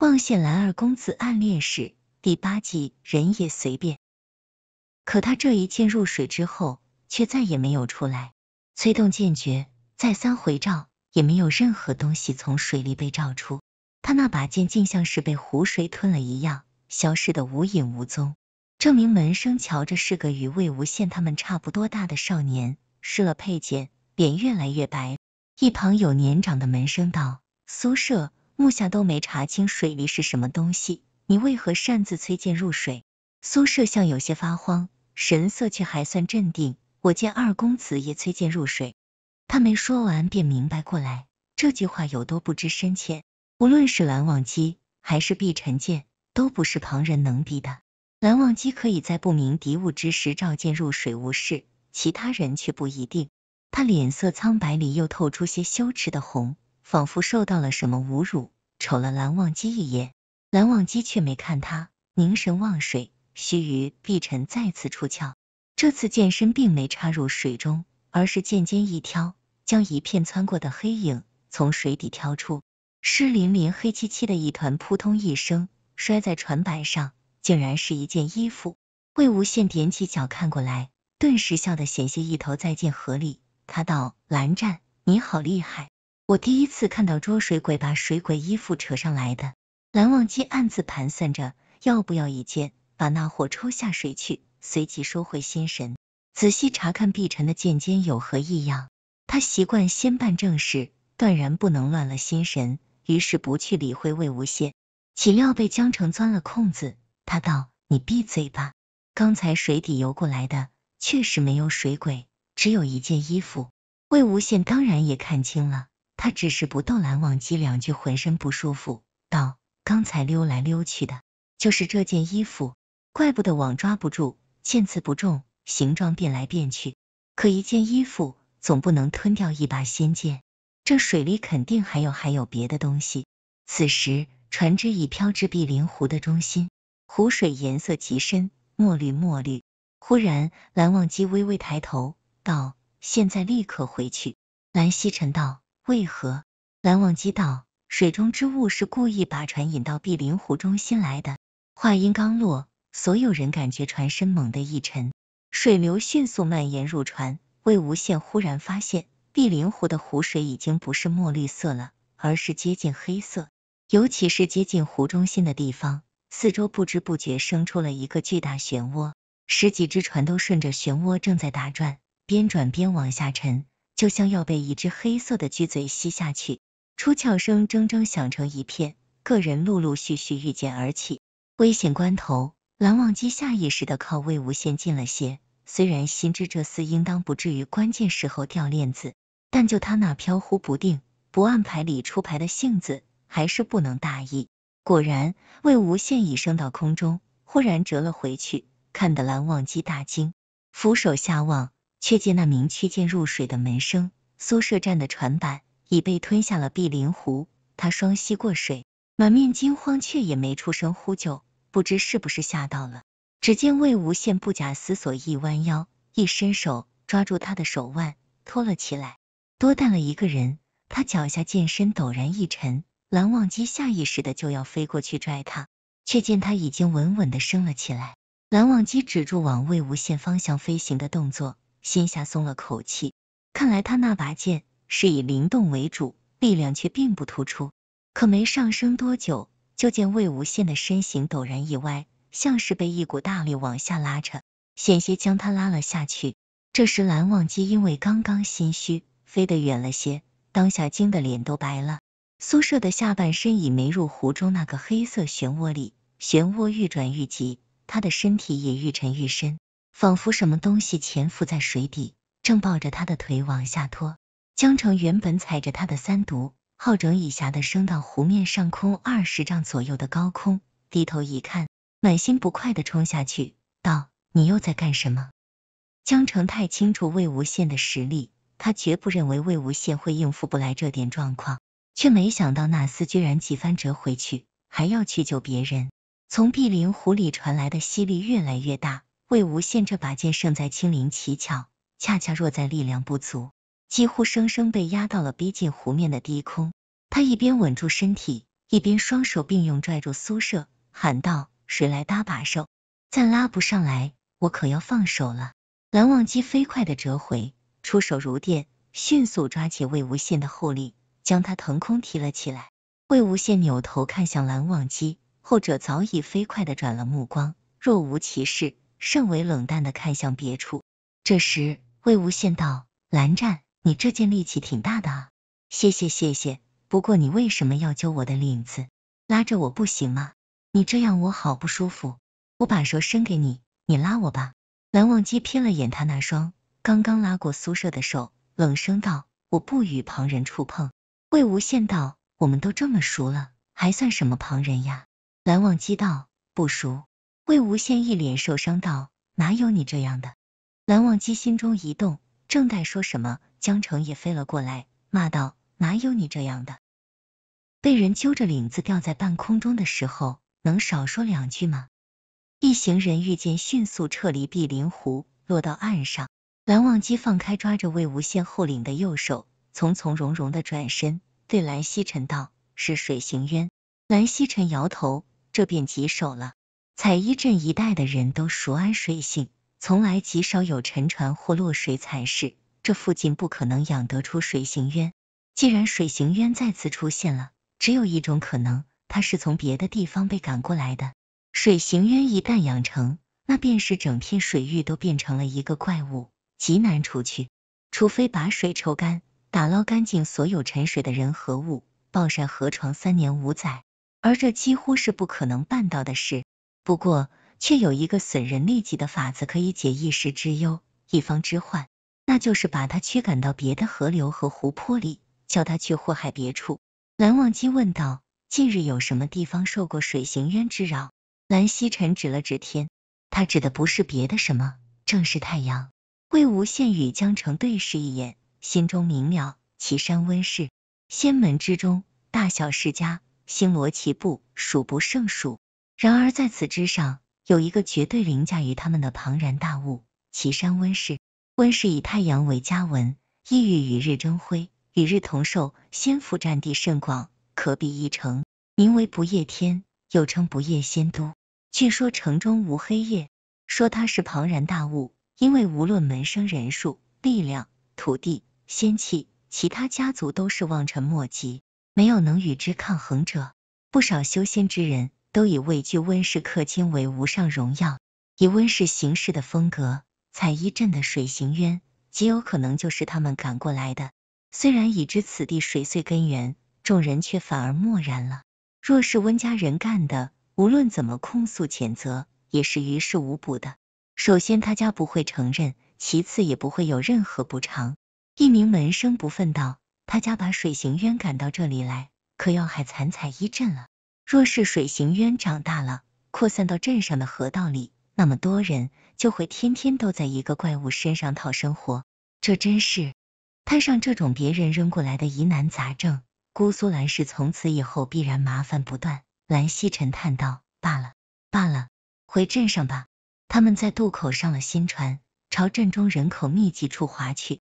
望县蓝二公子暗恋史第八季人也随便。可他这一剑入水之后，却再也没有出来。催动剑诀再三回照，也没有任何东西从水里被照出。他那把剑竟像是被湖水吞了一样，消失的无影无踪。这名门生瞧着是个与魏无羡他们差不多大的少年，失了佩剑，脸越来越白。一旁有年长的门生道：“苏舍，目下都没查清水里是什么东西，你为何擅自催剑入水？”苏舍像有些发慌，神色却还算镇定。我见二公子也催剑入水。他没说完便明白过来，这句话有多不知深浅。无论是蓝忘机还是碧晨剑，都不是旁人能比的。蓝忘机可以在不明敌物之时召剑入水无事，其他人却不一定。他脸色苍白里又透出些羞耻的红，仿佛受到了什么侮辱，瞅了蓝忘机一眼。蓝忘机却没看他，凝神望水。须臾，碧晨再次出鞘，这次剑身并没插入水中，而是剑尖一挑，将一片窜过的黑影从水底挑出，湿淋淋、黑漆漆的一团，扑通一声摔在船板上。竟然是一件衣服，魏无羡踮起脚看过来，顿时笑得险些一头栽进河里。他道：“蓝湛，你好厉害！我第一次看到捉水鬼把水鬼衣服扯上来的。”蓝忘机暗自盘算着，要不要一剑把那货抽下水去，随即收回心神，仔细查看碧晨的剑尖有何异样。他习惯先办正事，断然不能乱了心神，于是不去理会魏无羡。岂料被江城钻了空子。他道：“你闭嘴吧！刚才水底游过来的确实没有水鬼，只有一件衣服。”魏无羡当然也看清了，他只是不逗蓝忘机两句，浑身不舒服，道：“刚才溜来溜去的，就是这件衣服，怪不得网抓不住，剑刺不中，形状变来变去。可一件衣服总不能吞掉一把仙剑，这水里肯定还有还有别的东西。”此时，船只已飘至碧灵湖的中心。湖水颜色极深，墨绿墨绿。忽然，蓝忘机微微抬头，道：“现在立刻回去。”蓝曦臣道：“为何？”蓝忘机道：“水中之物是故意把船引到碧林湖中心来的。”话音刚落，所有人感觉船身猛地一沉，水流迅速蔓延入船。魏无羡忽然发现，碧林湖的湖水已经不是墨绿色了，而是接近黑色，尤其是接近湖中心的地方。四周不知不觉生出了一个巨大漩涡，十几只船都顺着漩涡正在打转，边转边往下沉，就像要被一只黑色的巨嘴吸下去。出鞘声铮铮响成一片，个人陆陆续续御剑而起。危险关头，蓝忘机下意识的靠魏无羡近了些，虽然心知这厮应当不至于关键时候掉链子，但就他那飘忽不定、不按牌理出牌的性子，还是不能大意。果然，魏无羡已升到空中，忽然折了回去，看得蓝忘机大惊，俯首下望，却见那名驱剑入水的门生苏舍站的船板已被吞下了碧灵湖。他双膝过水，满面惊慌，却也没出声呼救，不知是不是吓到了。只见魏无羡不假思索，一弯腰，一伸手抓住他的手腕，拖了起来。多带了一个人，他脚下剑身陡然一沉。蓝忘机下意识的就要飞过去拽他，却见他已经稳稳的升了起来。蓝忘机止住往魏无羡方向飞行的动作，心下松了口气。看来他那把剑是以灵动为主，力量却并不突出。可没上升多久，就见魏无羡的身形陡然一歪，像是被一股大力往下拉扯，险些将他拉了下去。这时蓝忘机因为刚刚心虚，飞得远了些，当下惊得脸都白了。苏舍的下半身已没入湖中那个黑色漩涡里，漩涡愈转愈急，他的身体也愈沉愈深，仿佛什么东西潜伏在水底，正抱着他的腿往下拖。江城原本踩着他的三毒，好整以暇的升到湖面上空二十丈左右的高空，低头一看，满心不快的冲下去，道：“你又在干什么？”江城太清楚魏无羡的实力，他绝不认为魏无羡会应付不来这点状况。却没想到那厮居然几番折回去，还要去救别人。从碧林湖里传来的吸力越来越大，魏无羡这把剑胜在轻灵奇巧，恰恰弱在力量不足，几乎生生被压到了逼近湖面的低空。他一边稳住身体，一边双手并用拽住苏舍，喊道：“谁来搭把手？再拉不上来，我可要放手了。”蓝忘机飞快的折回，出手如电，迅速抓起魏无羡的后领，将他腾空提了起来。魏无羡扭头看向蓝忘机，后者早已飞快的转了目光，若无其事，甚为冷淡的看向别处。这时，魏无羡道：“蓝湛，你这件力气挺大的啊。”“谢谢谢谢，不过你为什么要揪我的领子？拉着我不行吗？你这样我好不舒服。我把手伸给你，你拉我吧。”蓝忘机瞥了眼他那双刚刚拉过苏舍的手，冷声道：“我不与旁人触碰。”魏无羡道。我们都这么熟了，还算什么旁人呀？蓝忘机道：不熟。魏无羡一脸受伤道：哪有你这样的？蓝忘机心中一动，正待说什么，江澄也飞了过来，骂道：哪有你这样的？被人揪着领子吊在半空中的时候，能少说两句吗？一行人遇见，迅速撤离碧林湖，落到岸上。蓝忘机放开抓着魏无羡后领的右手，从从容容的转身。对蓝曦臣道：“是水行渊。”蓝曦臣摇头，这便棘手了。采衣镇一带的人都熟谙水性，从来极少有沉船或落水惨事。这附近不可能养得出水行渊。既然水行渊再次出现了，只有一种可能，它是从别的地方被赶过来的。水行渊一旦养成，那便是整片水域都变成了一个怪物，极难除去。除非把水抽干。打捞干净所有沉水的人和物，暴晒河床三年五载，而这几乎是不可能办到的事。不过，却有一个损人利己的法子可以解一时之忧，一方之患，那就是把他驱赶到别的河流和湖泊里，叫他去祸害别处。蓝忘机问道：“近日有什么地方受过水行渊之扰？”蓝曦臣指了指天，他指的不是别的什么，正是太阳。魏无羡与江澄对视一眼。心中明了，岐山温室，仙门之中，大小世家，星罗棋布，数不胜数。然而在此之上，有一个绝对凌驾于他们的庞然大物——岐山温室。温室以太阳为家纹，意欲与日争辉，与日同寿。仙府占地甚广，可比一城，名为不夜天，又称不夜仙都。据说城中无黑夜。说它是庞然大物，因为无论门生人数、力量、土地。仙气，其他家族都是望尘莫及，没有能与之抗衡者。不少修仙之人都以畏惧温室氪金为无上荣耀。以温室行事的风格，采衣镇的水行渊极有可能就是他们赶过来的。虽然已知此地水碎根源，众人却反而漠然了。若是温家人干的，无论怎么控诉谴责，也是于事无补的。首先，他家不会承认；其次，也不会有任何补偿。一名门生不忿道：“他家把水行渊赶到这里来，可要害惨彩衣镇了。若是水行渊长大了，扩散到镇上的河道里，那么多人就会天天都在一个怪物身上讨生活。这真是摊上这种别人扔过来的疑难杂症，姑苏蓝氏从此以后必然麻烦不断。”蓝曦臣叹道：“罢了，罢了，回镇上吧。”他们在渡口上了新船，朝镇中人口密集处划去。